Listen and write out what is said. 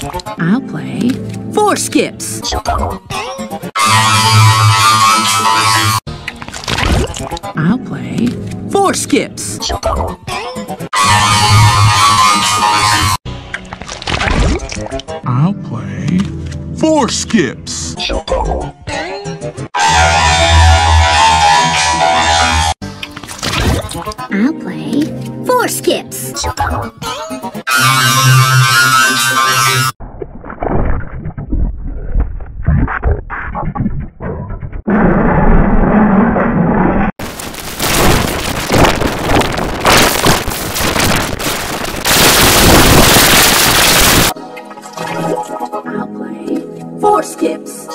I'll play four skips. I'll play four skips. I'll play four skips. I'll play four skips. skips.